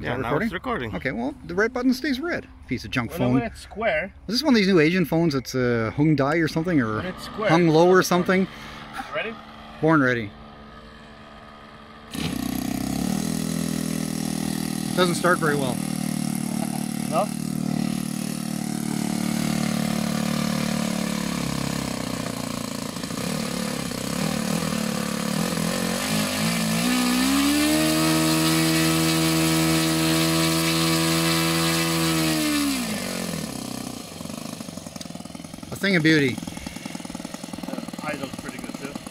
Yeah, that now recording? it's recording. Okay, well, the red button stays red. Piece of junk Well, phone. when it's square, Is this one of these new Asian phones that's uh, hung die or something, or when it's square. hung low or something? Ready? Born ready. Doesn't start very well. No? A thing of beauty. Pretty good too.